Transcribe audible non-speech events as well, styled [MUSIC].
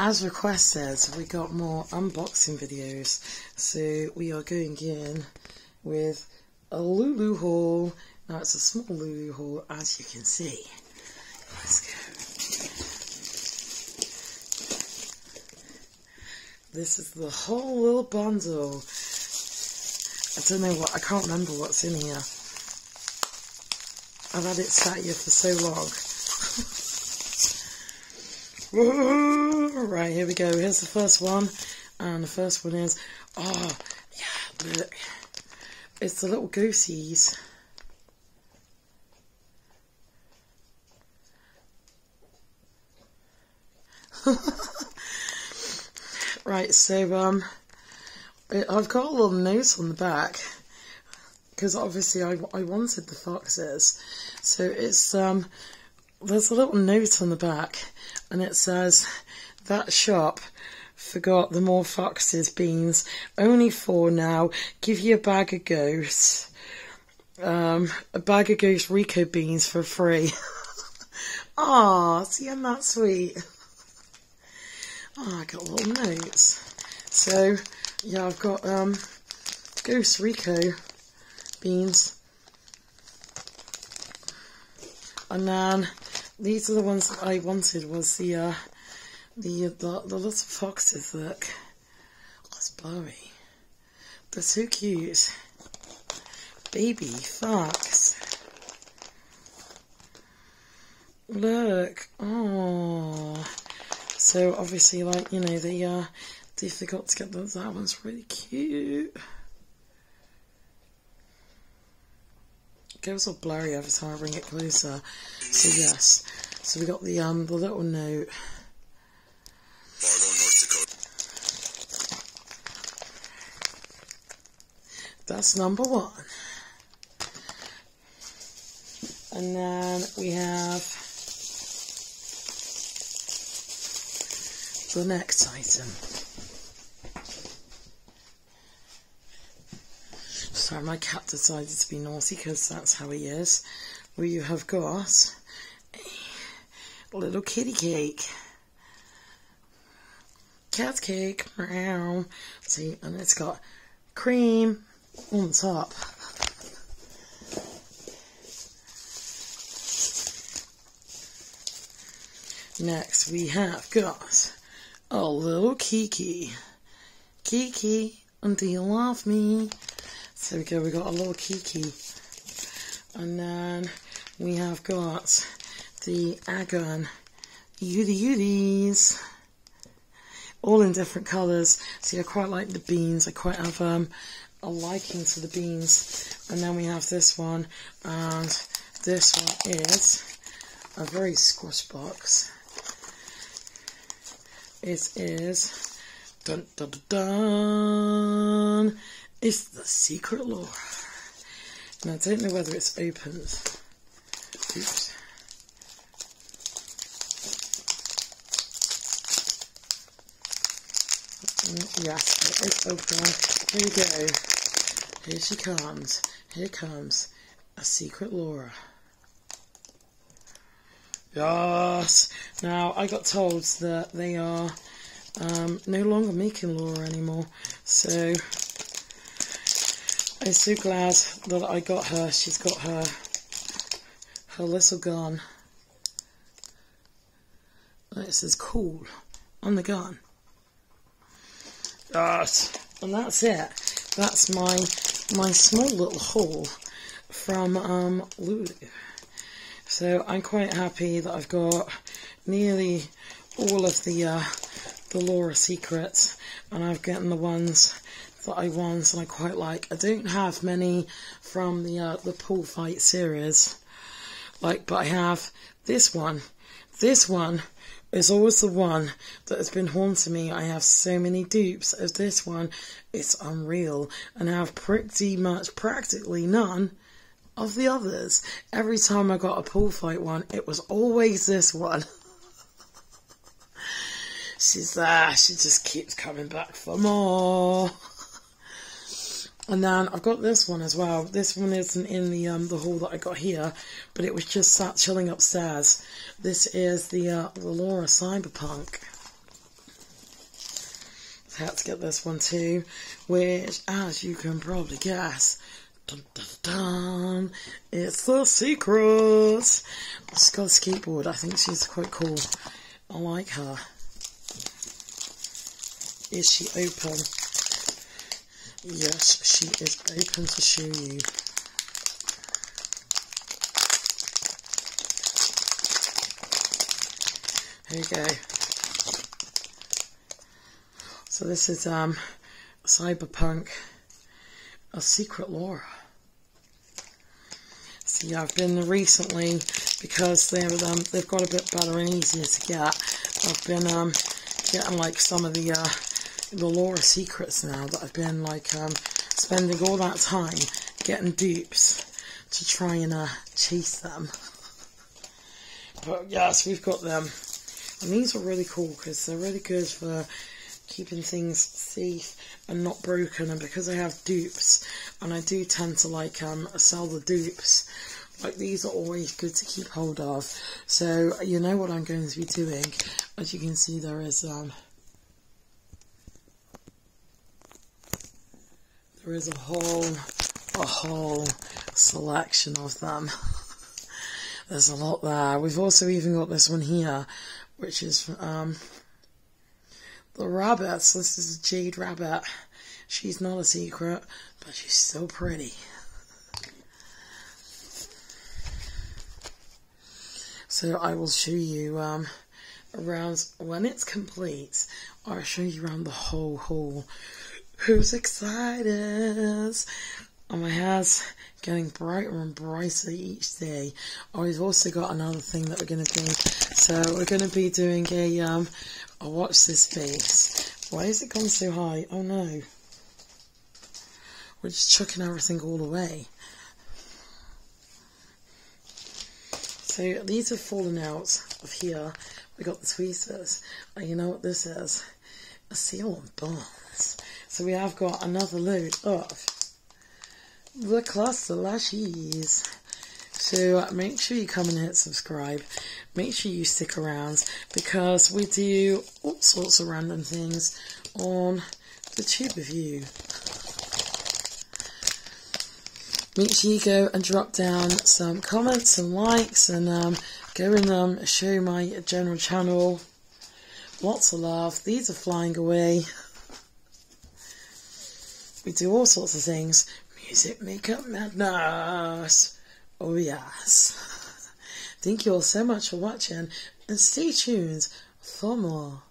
as requested, we got more unboxing videos. So we are going in with a Lulu haul. Now it's a small Lulu haul, as you can see. Let's go. This is the whole little bundle. I don't know what, I can't remember what's in here. I've had it sat here for so long. [LAUGHS] right, here we go. Here's the first one. And the first one is, oh, yeah, look. It's the little goosies. [LAUGHS] right, so, um, I've got a little note on the back because obviously I, I wanted the foxes. So it's um there's a little note on the back and it says that shop forgot the more foxes beans only four now. Give you a bag of goose. Um a bag of goose rico beans for free. [LAUGHS] Ah, see i'm that sweet. [LAUGHS] Oh i got little notes. So yeah, I've got um, Ghost Rico beans. And then these are the ones that I wanted was the uh, the, the the little foxes. Look, it's blurry. They're so cute. Baby fox. Look. Oh. So obviously, like you know, the uh, they forgot to get those. That one's really cute. It goes all blurry every time I bring it closer. So yes. So we got the um the little note. That's number one. And then we have the next item. Sorry, my cat decided to be naughty because that's how he is. We have got a little kitty cake. Cat cake. Meow. See, and it's got cream on top. Next, we have got a little Kiki. Kiki, do you love me? So we go, we got a little Kiki. And then we have got the Agon Yudi Yudis. All in different colours. See, I quite like the beans. I quite have um, a liking to the beans. And then we have this one. And this one is a very squash box. It is dun dun dun, dun it's the secret Laura. Now, I don't know whether it's opened. Oops. Yes, it is open. Here we go. Here she comes. Here comes a secret Laura. Yes. Now, I got told that they are um, no longer making Laura anymore. So, I'm so glad that I got her. She's got her her little gun. It says cool on the gun. Yes. And that's it. That's my my small little haul from um, Lulu. So I'm quite happy that I've got nearly all of the uh, the Laura secrets and I've gotten the ones that I want and I quite like. I don't have many from the uh, the pool fight series, like, but I have this one. This one is always the one that has been haunting me. I have so many dupes of this one. It's unreal, and I have pretty much practically none of the others. Every time I got a pool fight one, it was always this one. [LAUGHS] She's there. She just keeps coming back for more. And then I've got this one as well. This one isn't in the um, the haul that I got here, but it was just sat chilling upstairs. This is the uh, the Laura Cyberpunk. had to get this one too, which, as you can probably guess, dun, dun, dun, it's the secret. She's got a skateboard. I think she's quite cool. I like her. Is she open? Yes, she is open to show you. There you go. So this is um, Cyberpunk, a secret Laura. See, I've been recently because they're um, they've got a bit better and easier to get. I've been um, getting like some of the uh, the Laura secrets now that I've been like um, spending all that time getting dupes to try and uh, chase them. [LAUGHS] But yes, we've got them. And these are really cool because they're really good for keeping things safe and not broken. And because I have dupes, and I do tend to like um, sell the dupes, like these are always good to keep hold of. So you know what I'm going to be doing. As you can see, there is um, there is a whole a whole selection of them. [LAUGHS] There's a lot there. We've also even got this one here, which is um, the rabbits. This is a jade rabbit. She's not a secret, but she's so pretty. So I will show you um, around, when it's complete, I'll show you around the whole haul. Who's excited? Oh, my hair's getting brighter and brighter each day. Oh, we've also got another thing that we're going to do. So we're going to be doing a, um, oh, watch this face. Why has it gone so high? Oh no. We're just chucking everything all away. So these have fallen out of here. We got the tweezers. Oh, you know what this is? A seal on bones. So we have got another load of the cluster lashes. So make sure you come and hit subscribe. Make sure you stick around because we do all sorts of random things on the tube of you. Make sure you go and drop down some comments and likes and um, go and um, show my general channel. Lots of love. These are flying away. We do all sorts of things. Music Makeup Madness. Oh yes. [LAUGHS] Thank you all so much for watching and stay tuned for more.